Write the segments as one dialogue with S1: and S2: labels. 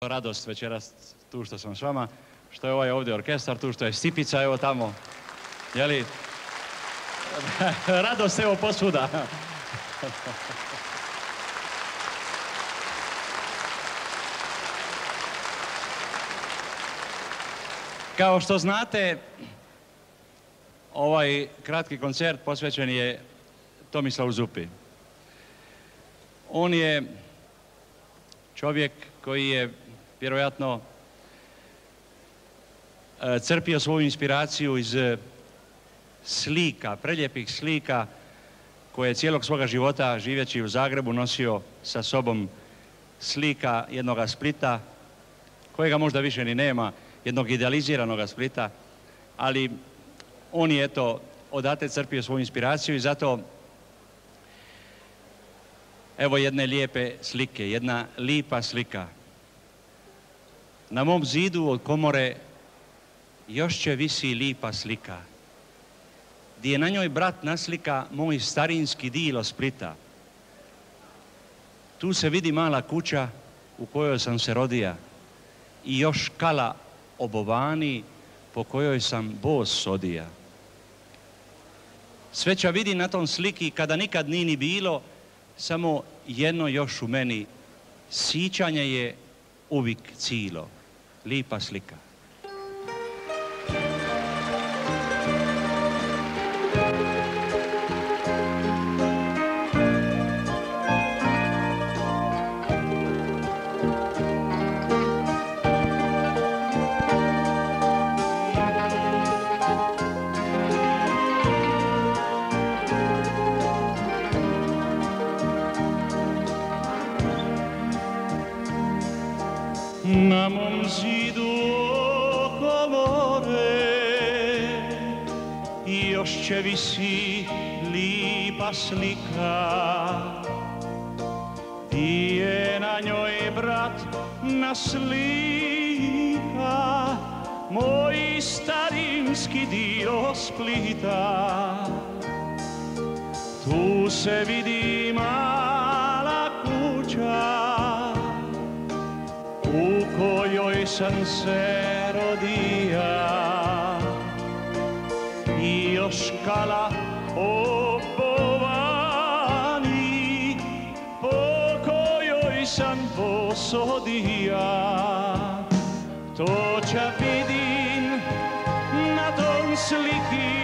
S1: radost večeras tu što sam s vama, što je ovaj ovdje orkestar, tu što je Stipica, evo tamo, jeli, radost evo posvuda. Kao što znate, ovaj kratki koncert posvećen je Tomislavu Zupi. On je čovjek koji je vjerojatno e, crpio svoju inspiraciju iz slika, preljepih slika koje je cijelog svoga života živeći u Zagrebu nosio sa sobom slika jednoga Splita kojega možda više ni nema, jednog idealiziranog Splita, ali on je eto odate crpio svoju inspiraciju i zato evo jedne lijepe slike, jedna lipa slika. Na mom zidu od komore još će visi lipa slika, gdje je na njoj brat naslika moj starinski dilo Splita. Tu se vidi mala kuća u kojoj sam se rodija i još kala obovani po kojoj sam bos sodija. Sveća vidi na tom sliki kada nikad nije ni bilo, samo jedno još u meni, sićanje je uvijek cilo, lipa slika. Visi lipa slika. Ti je na njoj brat naslika Moj starinski dio Splita. Tu se vidi mala kuća u kojoj sam se rodija škala opovaný, pokojoj san posodia. To ťa vidím na tom slitým,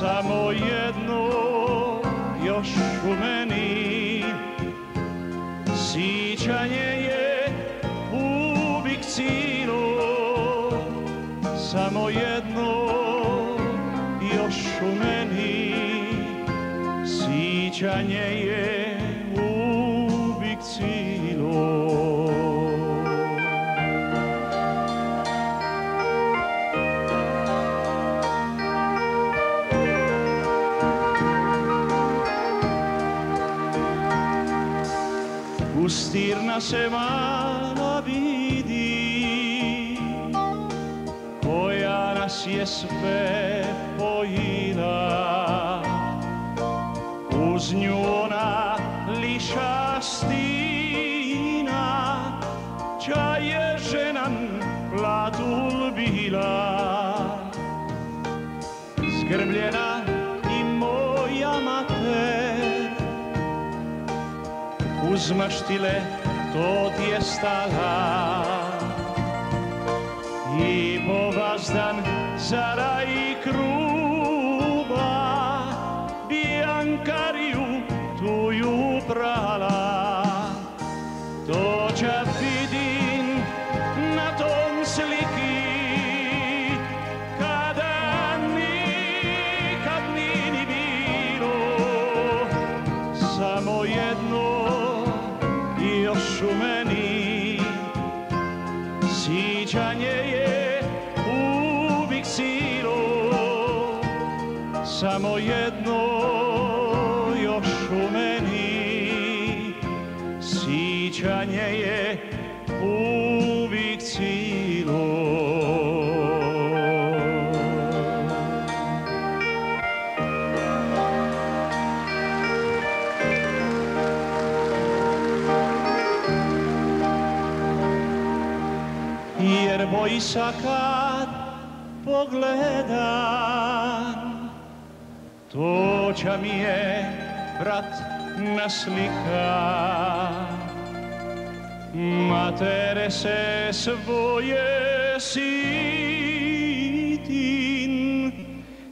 S1: samo jedno još u meni. Sićanje je uvijek cilo Ustirna se mala vidi Koja nas je uz maštile to ti je stala. I po vazdan zara i kruba bijankariju tuju prala još u meni Sićanje je uvijek silo Samo jedno nebojsa kad pogledam To će mi je brat naslika Matere se svoje sitin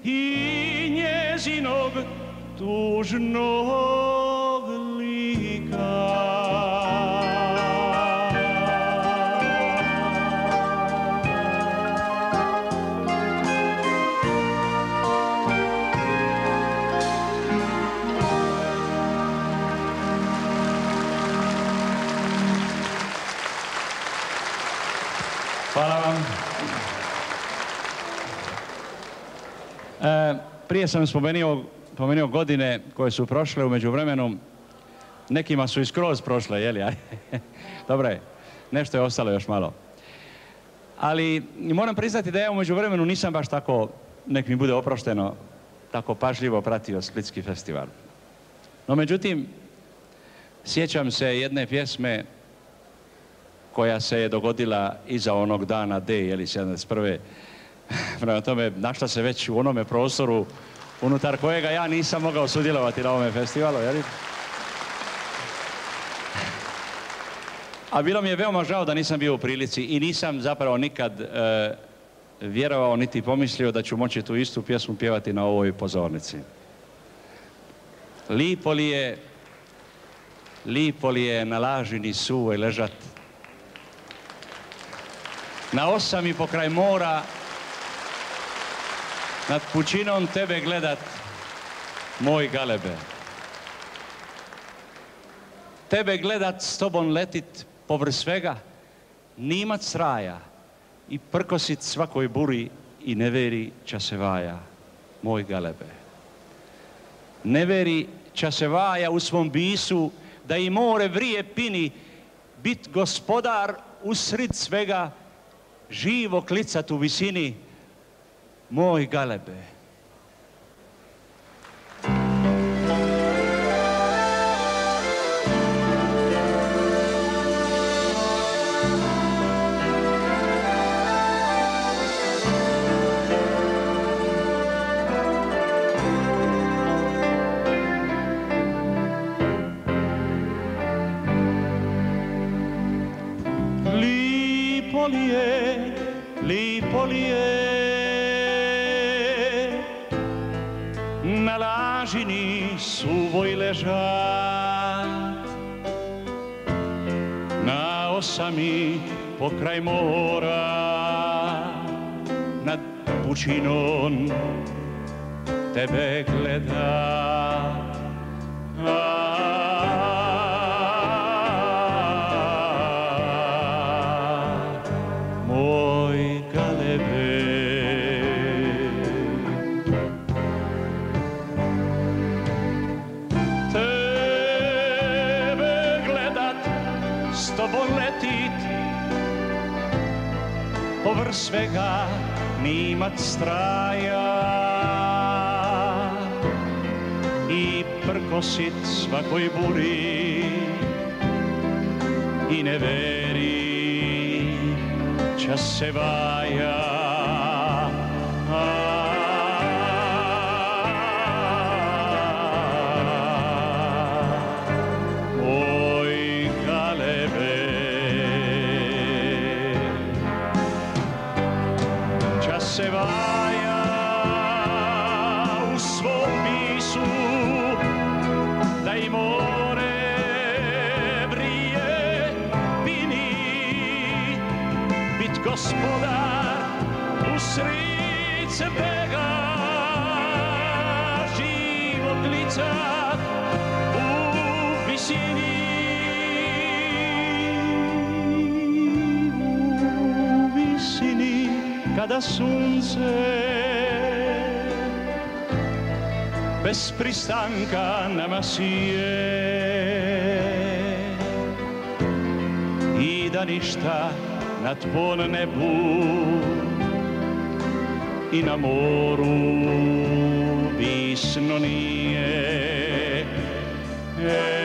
S1: I njezinog tužnog prije sam spomenuo, godine koje su prošle u međuvremenu. Nekima su i skroz prošle, jeli? Dobro je, nešto je ostalo još malo. Ali moram priznati da ja u međuvremenu nisam baš tako, nek mi bude oprošteno, tako pažljivo pratio Splitski festival. No međutim, sjećam se jedne pjesme koja se je dogodila iza onog dana D, jeli 71. Prema tome, našla se već u onome prostoru unutar kojega ja nisam mogao sudjelovati na ovome festivalu, jeli? A bilo mi je veoma žao da nisam bio u prilici i nisam zapravo nikad e, vjerovao niti pomislio da ću moći tu istu pjesmu pjevati na ovoj pozornici. Lipo li je, lipo li je na lažini suvoj ležat na osam i pokraj mora nad pučinom tebe gledat moj galebe. Tebe gledat s tobom letit povr svega, nimat sraja i prkosit svakoj buri i ne veri vaja, moj galebe. Ne veri vaja u svom bisu, da i more vrije pini, bit gospodar usrid svega, živo klicat u visini moj galebe. Pokraj mora nad pučinom tebe gleda svega nimat straja. I prkosit svakoj buri i ne veri čas se vaja sunce bez pristanka nama sije i da ništa na tvon nebu. I na moru visno nije e,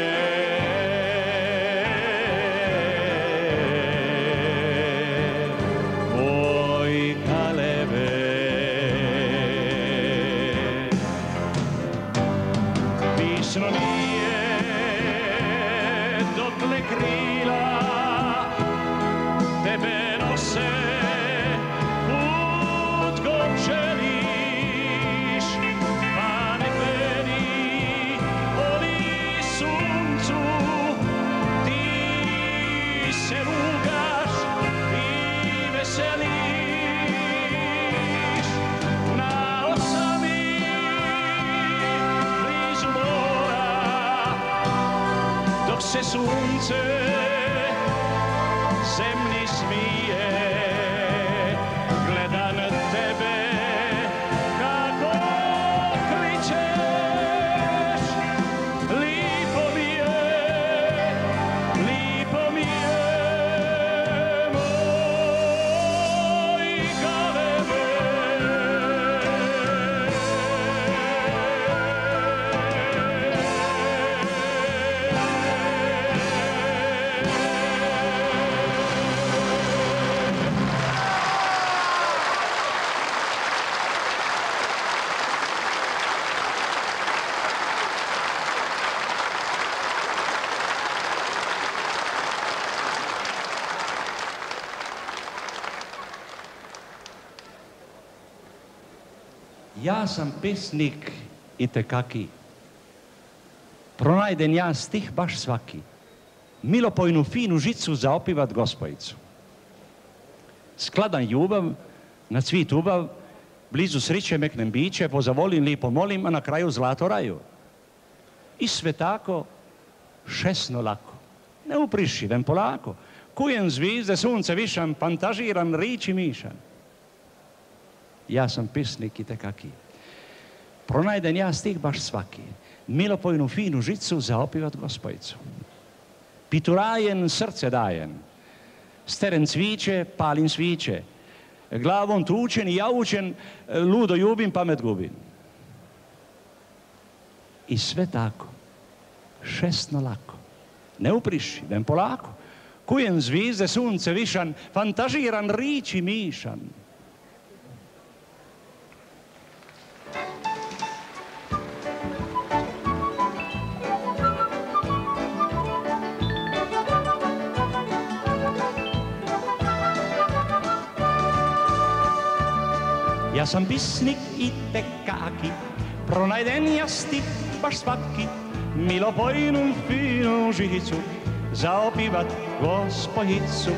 S1: sunce Ja sam pesnik i tekaki. Pronajden ja stih baš svaki. Milopojnu finu žicu za opivat gospojicu. Skladan ljubav, na cvit ubav, blizu sriće meknem biće, pozavolim lipo molim, a na kraju zlato raju. I sve tako, šesno lako. Ne uprišiven polako. Kujem zvizde, sunce višan, pantažiran, riči mišan. Ja sam pisnik i tekaki. Pronajden ja stih baš svaki. Milopojnu finu žicu za opivat gospojicu. Piturajen srce dajen. Steren cviće, palim sviće. Glavom tručen i jaučen, ludo ljubim, pamet gubim. I sve tako, šestno lako. Ne upriši, ven polako. Kujem zvizde, sunce višan, fantažiran, riči mišan. Ja sam pisnik i tekaki, pronajden ja stih baš svaki, milopojnu finu žicu, za opivat gospojicu,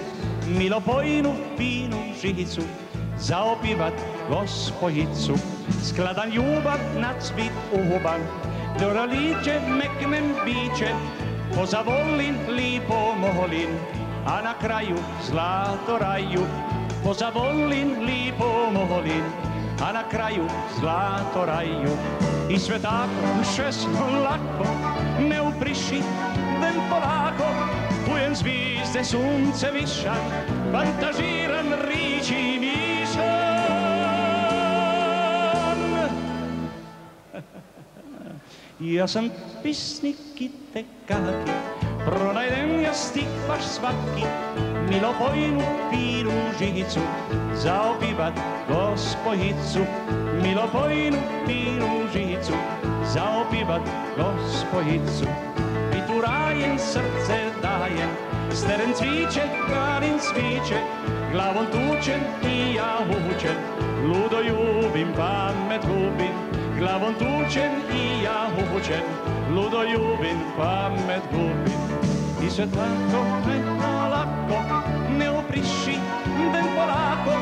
S1: milopojnu finu žicu, za opivat gospojicu. Skladan ljubav na cvit uban, doraliće meknem biće, pozavolim lipo molim, a na kraju zlato raju, pozavolim lipo molim, a na kraju zlato raju. I sve tako šesno lako, ne upriši den polako, pujem zvizde sunce višan, fantažiran riči mišan. Ja sam pisnik i pronajden ja stih baš svaki, milopojnu finu žicu, za opivat gospojicu, milopojnu finu žicu, za opivat gospojicu. Piturajen srce dajem, steren cviće, galin sviće, glavom tučen i ja učen, ludo ljubim, pamet gubim, glavom tučen i ja ludo ljubim, pamet gubim. I sve tako ne lako, ne opriši den polako,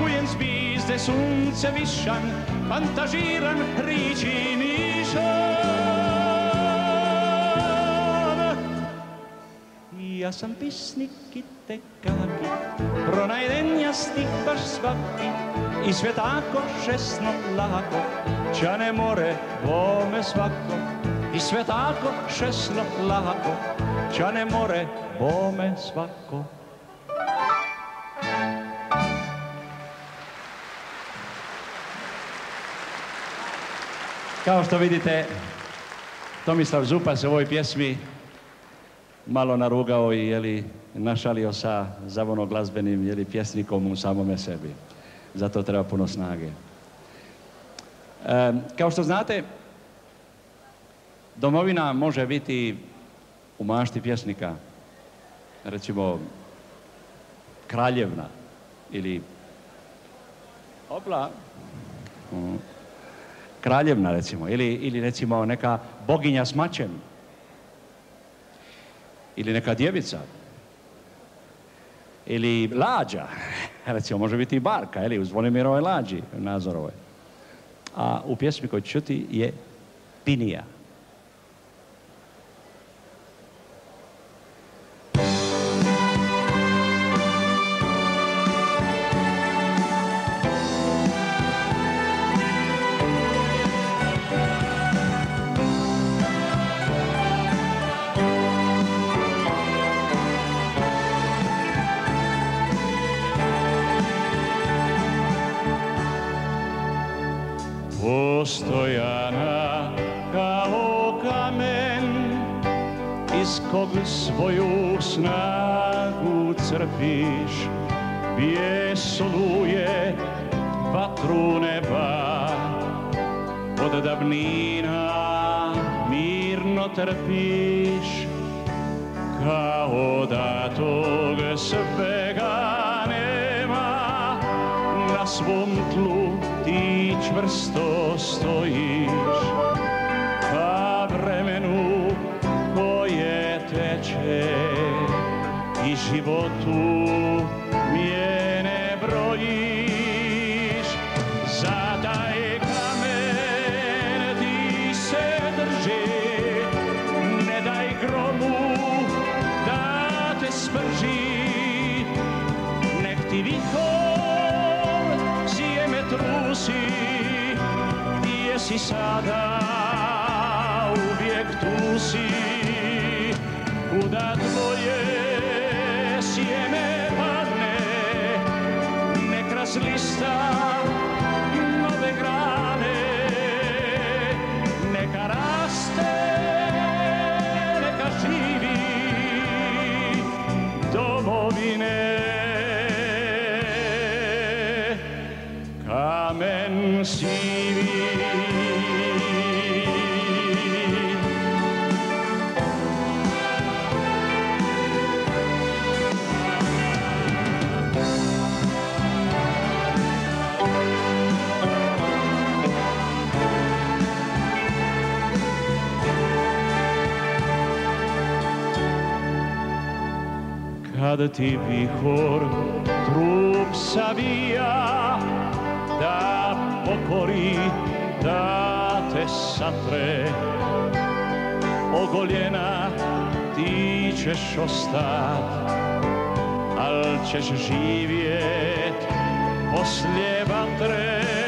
S1: kujem zvizde, sunce višan, fantažiran, riči mišan. Ja sam pisnik i tekaki, pronajden ja stih baš svaki, i sve tako šesno lako, ča ne more bome svako. I sve tako šesno lako, ča ne more bome svako. Kao što vidite, Tomislav Zupa se u ovoj pjesmi malo narugao i jeli, našalio sa zavono glazbenim jeli, pjesnikom u samome sebi. Zato treba puno snage. E, kao što znate, Domovina može biti u mašti pjesnika, recimo kraljevna ili opla, kraljevna recimo, ili, ili recimo neka boginja s mačem, ili neka djevica, ili lađa, recimo može biti i barka, ili u Zvonimirove lađi, Nazorovoj. A u pjesmi koju čuti je pinija. Čvrsto stojiš gdje si sada, Kada ti vihor trup savija, da pokori, da te satre. Ogoljena ti ćeš ostat, al ćeš živjet poslije vatre.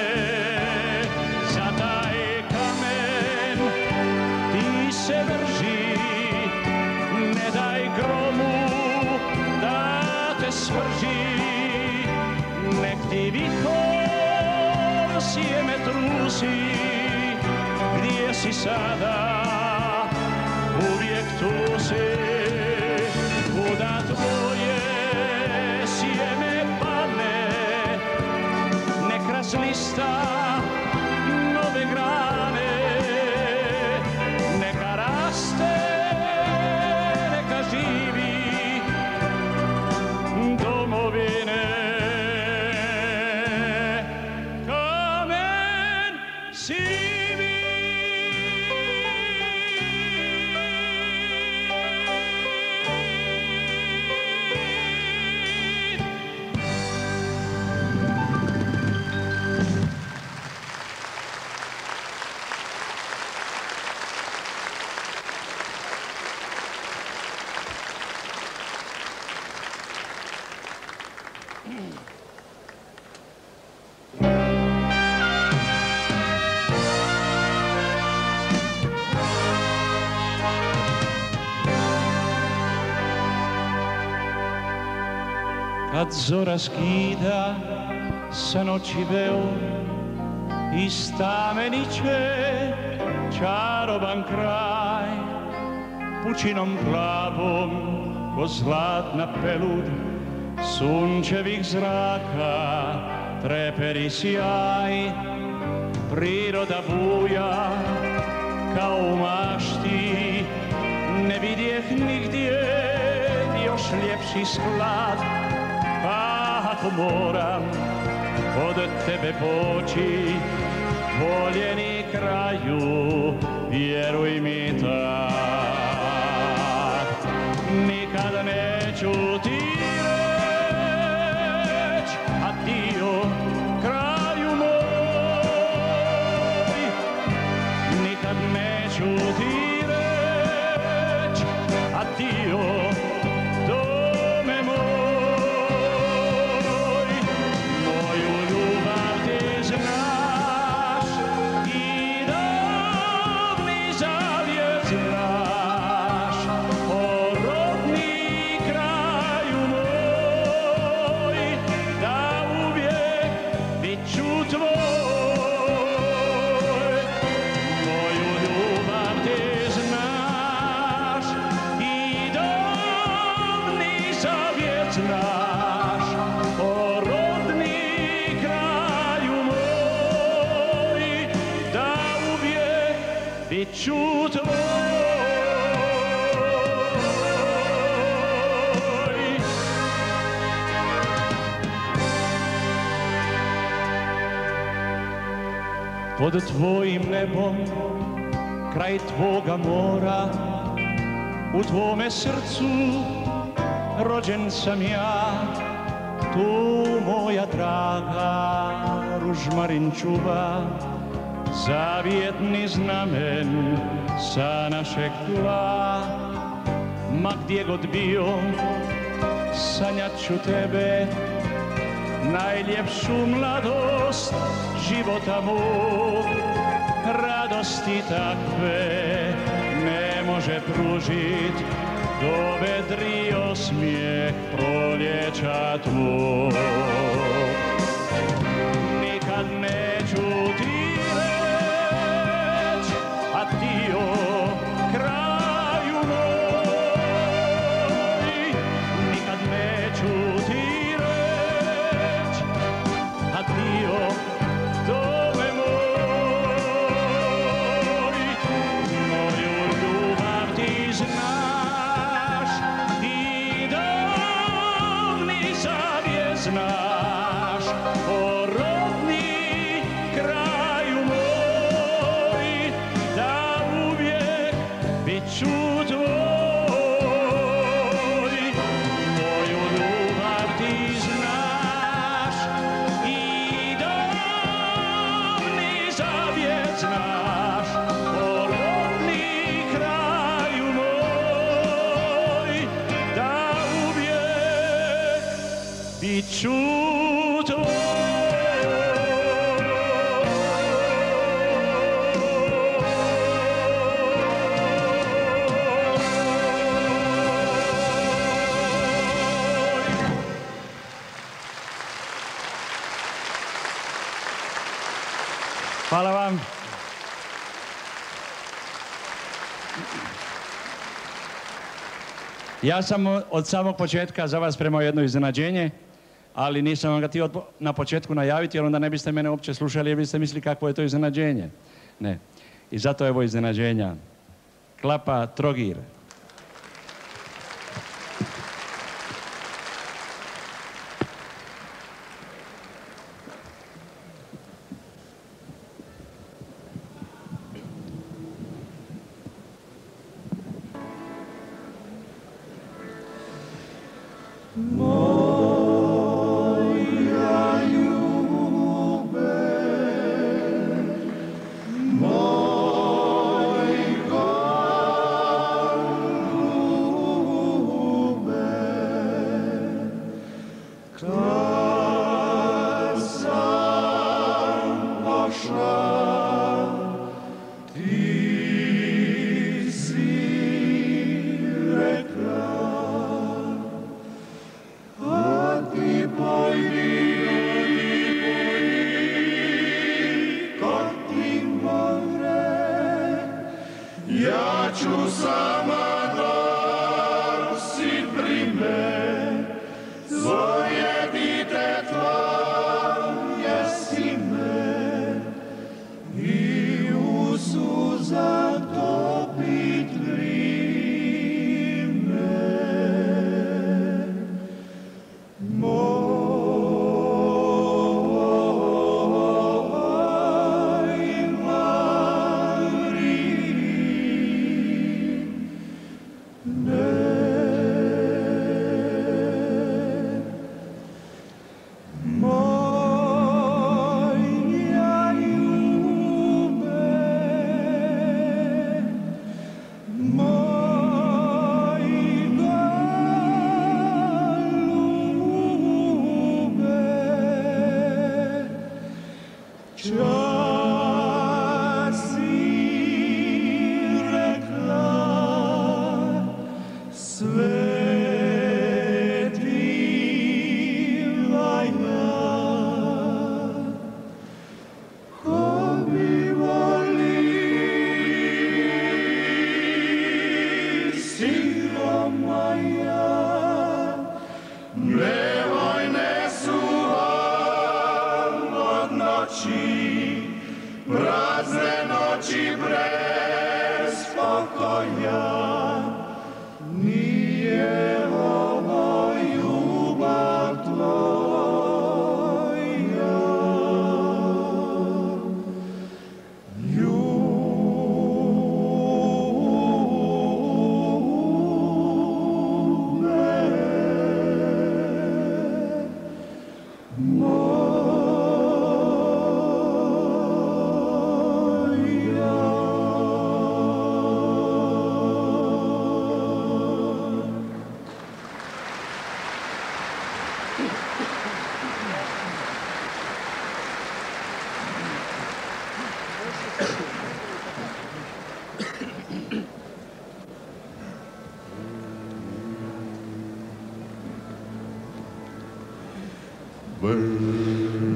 S1: Sada, uvijek tu si, kuda tvoje sjeme padne, nek razlista kad zora skida sa noći veo i stameniće čaroban kraj. Pučinom plavom ko zlatna pelud sunčevih zraka treperi sjaj. Priroda buja kao u mašti ne vidjeh nigdje još ljepši sklad ako moram od tebe poći Voljeni kraju, vjeruj mi tak Nikad neću ti Pod tvojim nebom, kraj tvoga mora, u tvome srcu rođen sam ja, tu moja draga ružmarin čuva, zavjetni znamen sa našeg tla. Ma gdje god bio, sanjat ću tebe, najljepšu mladost života mog radosti takve ne može pružit. Do smijeh proljeća tvog Ja sam od samog početka za vas spremao jedno iznenađenje, ali nisam vam ga od- na početku najaviti jer onda ne biste mene uopće slušali jer biste mislili kakvo je to iznenađenje. Ne. I zato je ovo iznenađenja. Klapa Trogir. More.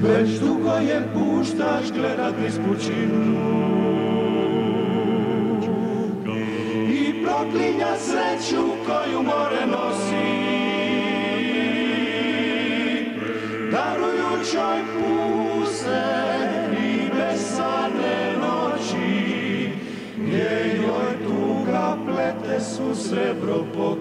S2: Već dugo je puštaš gledat niz pučinu I proklinja sreću koju more nosi. Darujućoj puse i besane noći. Gdje tuga plete su srebro po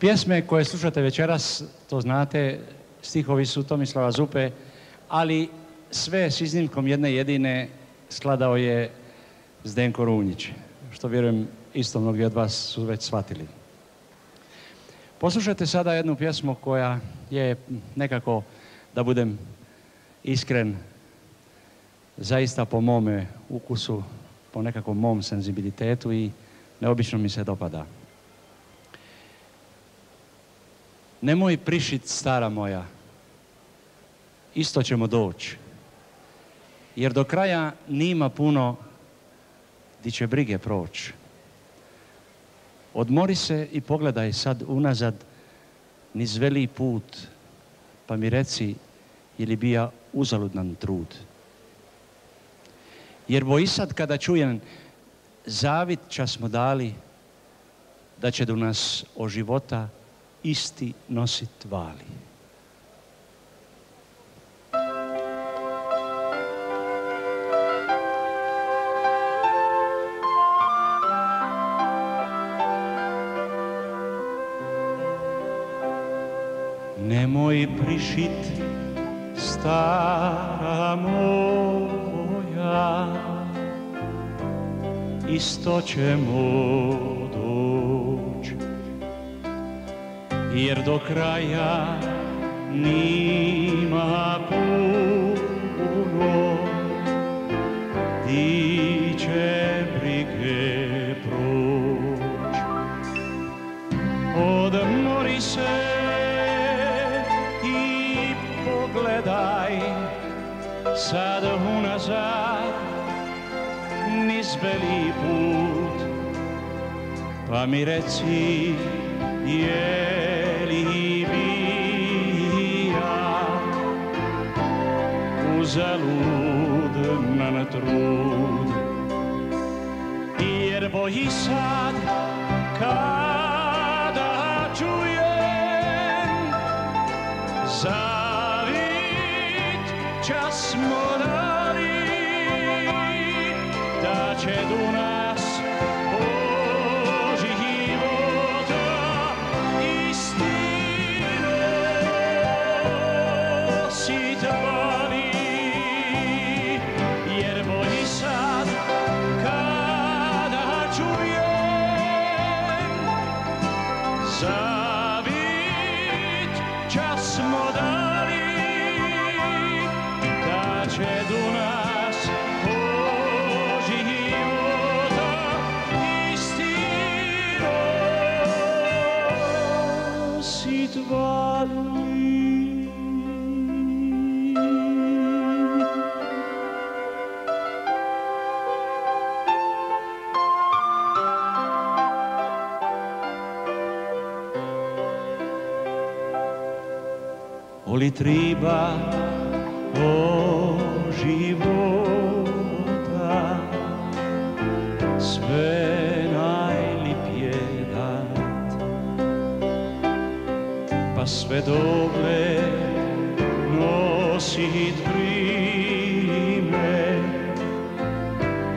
S1: Pjesme koje slušate večeras, to znate, stihovi su Tomislava Zupe, ali sve s iznimkom jedne jedine skladao je Zdenko Runjić, što vjerujem isto mnogi od vas su već shvatili. Poslušajte sada jednu pjesmu koja je nekako, da budem iskren, zaista po mome ukusu, po nekakvom mom senzibilitetu i neobično mi se dopada. Nemoj prišit stara moja, isto ćemo doći. Jer do kraja nima puno di će brige proći. Odmori se i pogledaj sad unazad niz veli put, pa mi reci, je li bija uzaludan trud. Jer bo i sad kada čujem zavit čas smo dali, da će do nas o života isti nosit vali. Nemoj prišit stara moja isto ćemo doć jer do kraja nima puno. Di će brige proć odmori se i pogledaj sad unazad niz beli put. Pa mi reci je uzalud na trud jer boji sad kada čujem zavit čas smo dali da će do Oli triba o života. Sve najlipje dat pa sve dobre nosit prime.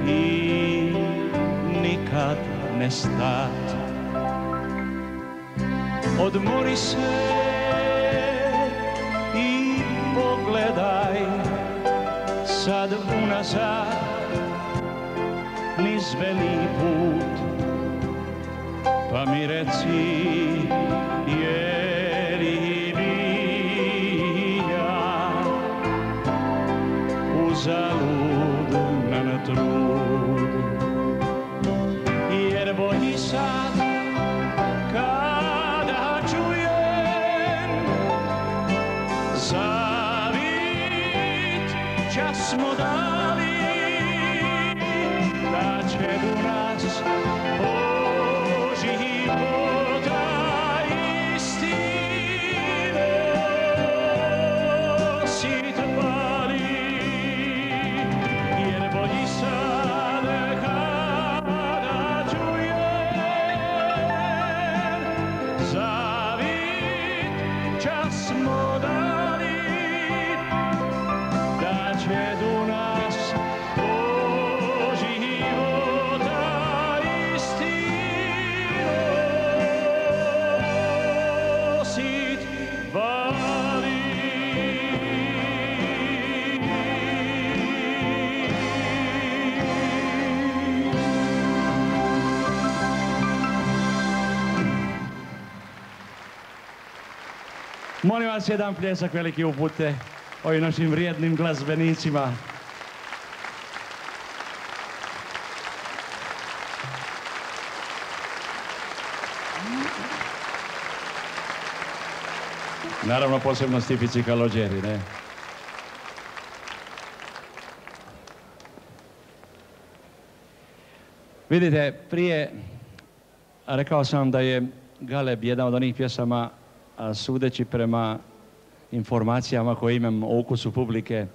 S1: I nikad ne stat. Odmori se niz veli put pa mi reci Molim vas jedan pljesak veliki upute ovim našim vrijednim glazbenicima. Naravno posebno Stipici Kalođeri, ne? Vidite, prije rekao sam da je Galeb jedan od onih pjesama
S3: a sudeći prema informacijama koje imam o ukusu publike,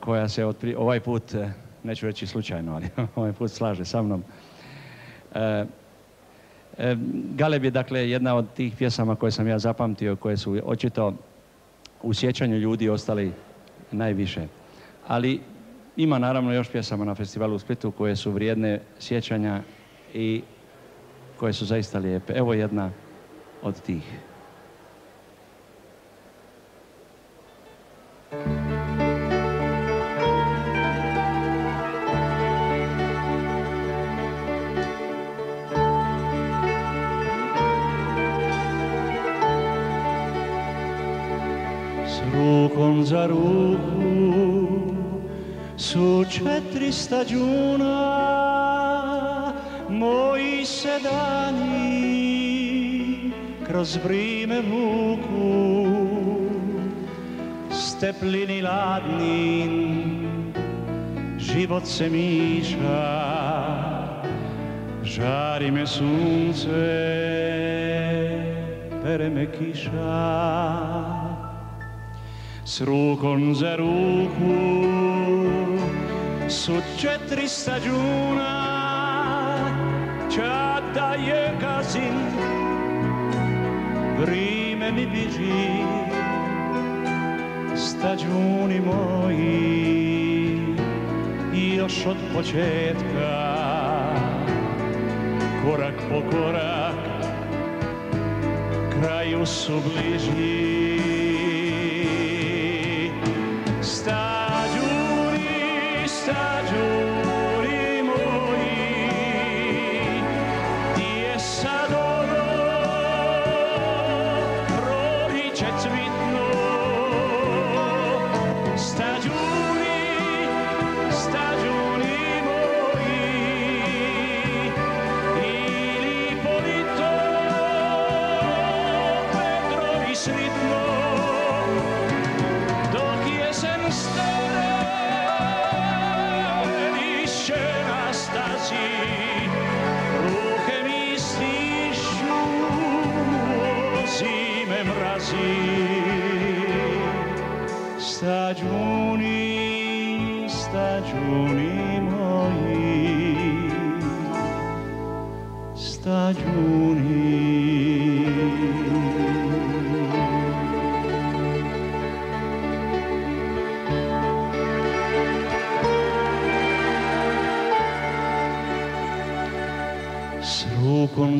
S3: koja se ovaj put, e, neću reći slučajno, ali ovaj put slaže sa mnom. E, e, Galeb je dakle jedna od tih pjesama koje sam ja zapamtio, koje su očito u sjećanju ljudi ostali najviše. Ali ima naravno još pjesama na festivalu u Splitu koje su vrijedne sjećanja i koje su zaista lijepe. Evo jedna od tih.
S1: Stađuna moji se dani kroz brime vuku steplini ladni život se miša žari me sunce pere me kiša. S rukom za ruku su četiri stađuna čada je gazin vrime mi biži stađuni moji još od početka korak po korak kraju su bliži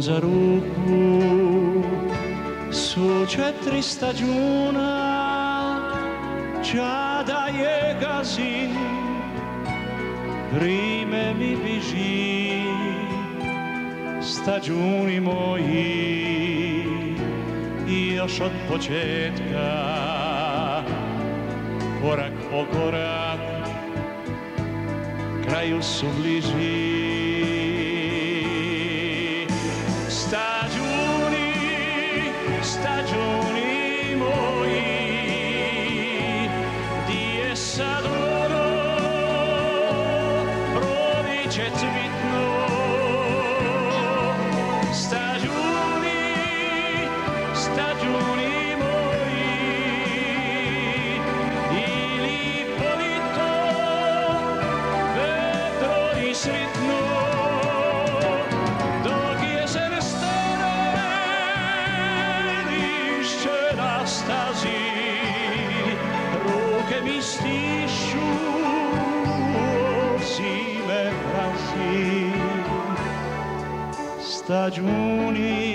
S1: za ruku su četiri stađuna čada je gazin vrime mi biži stađuni moji. I još od početka korak po korak kraju su bliži tempestade une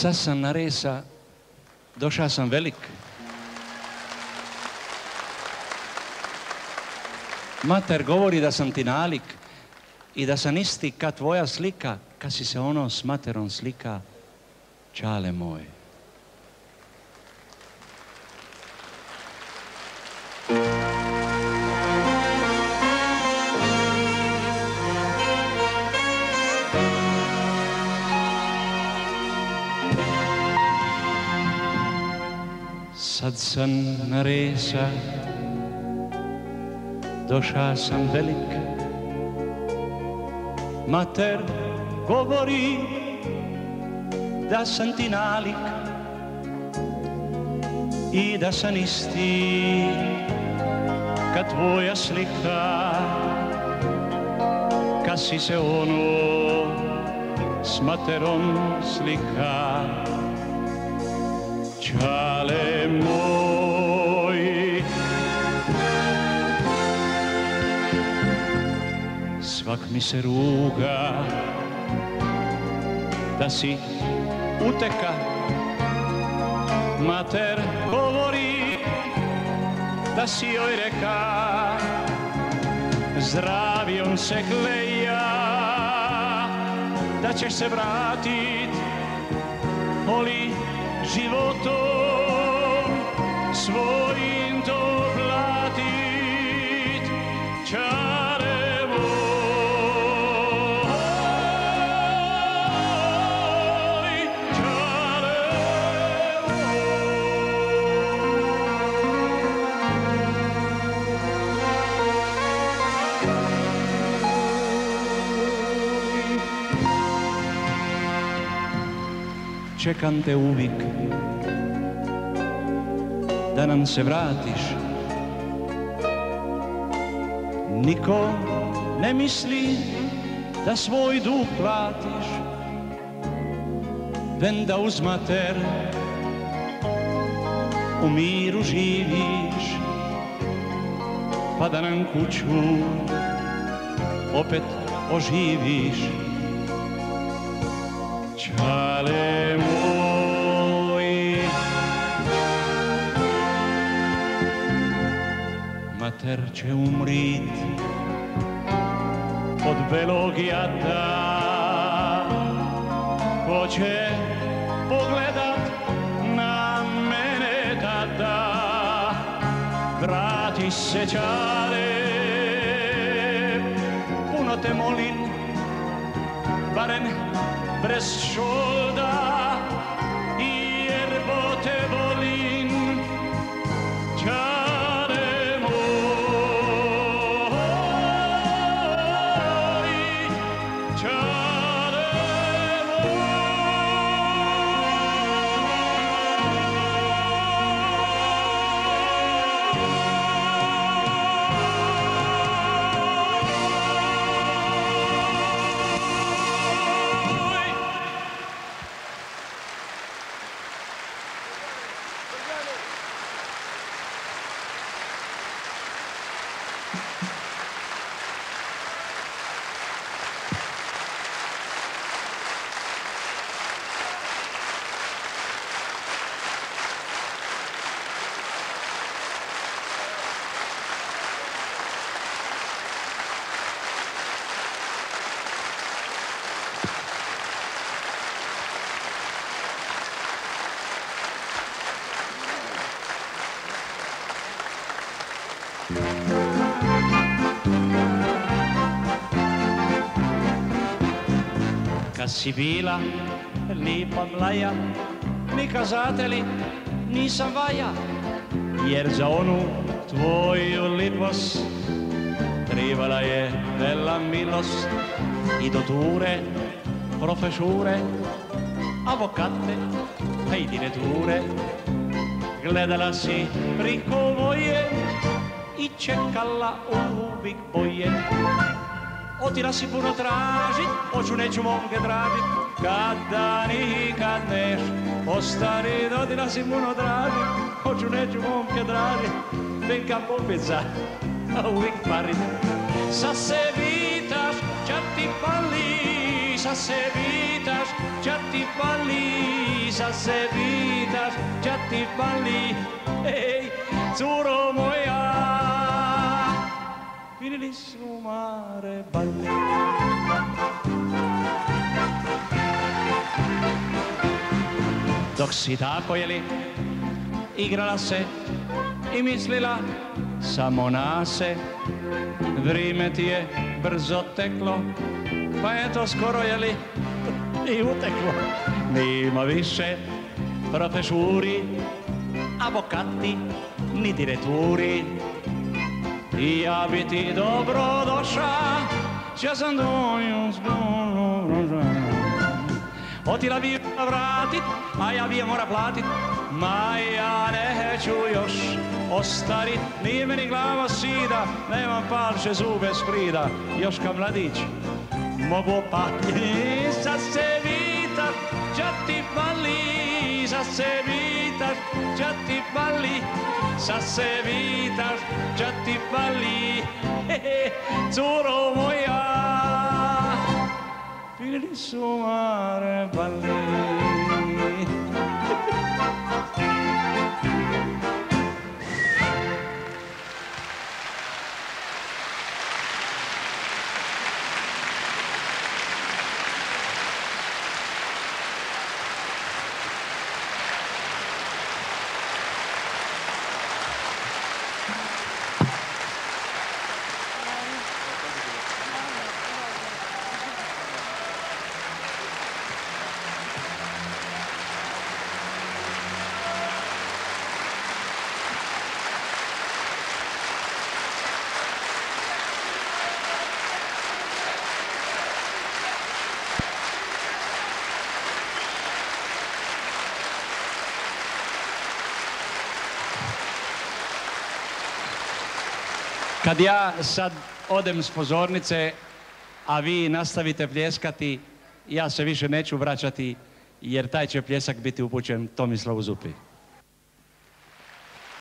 S3: sad sam na resa, došao sam velik. Mater govori da sam ti nalik i da sam isti kad tvoja slika, kad si se ono s materom slika, čale moj.
S1: Sam resa, doša sam velik, mater govori da sam ti nalik i da sam isti. Kad tvoja slika kad si se ono s materom slika Čale moj Svak mi se ruga Da si uteka. Mater govori Da si joj reka Zdravijom se kleja Da ćeš se vratit Oli životom svojim Čekam te uvijek. Da nam se vratiš. Niko ne misli da svoj dug platiš. Venda uz mater u miru živiš. Pa da nam kuću opet oživiš Mater će umrit od belog jada Ko će pogledat na mene tada Vrati se čale Puno te molim Barem brez šolda Kad si bila lipa mlaja, mi kazateli nisam vaja, jer za onu tvoju lipost trivala je bella milost i do ture, profesure, avokate, pa i direture. Gledala si priko moje i čekala uvijek boje. Otila si puno tražit, hoću neću momke tražit, kada nikad neš ostari, otila si puno tražit, hoću neću momke tražit, venka popica, uvijek parit. Sa se vitaš, ča ti pali, sa se vitaš, ča ti pali, sa se vitaš, ča ti pali, ej, curo moja, finili su mare balli. Dok si tako jeli, igrala se i mislila samo na se. Vrime ti je brzo teklo, pa eto skoro jeli i uteklo. Nima više profesuri avokati, ni diretturi. Ja bi ti dobro doša, če sam doju Otila bi vratit, a ja bi je mora platit, ma ja neću još ostarit, nije meni glava sida, nemam palše zube sprida, još ka mladić mogu patnji za se vitat, ča ti pali, za se vitat, ča ti pali, sa se vitaš, ča ti pali, curo moja, bili su mare Kad ja sad odem s pozornice, a vi nastavite pljeskati, ja se više neću vraćati jer taj će pljesak biti upućen Tomislavu Zupi.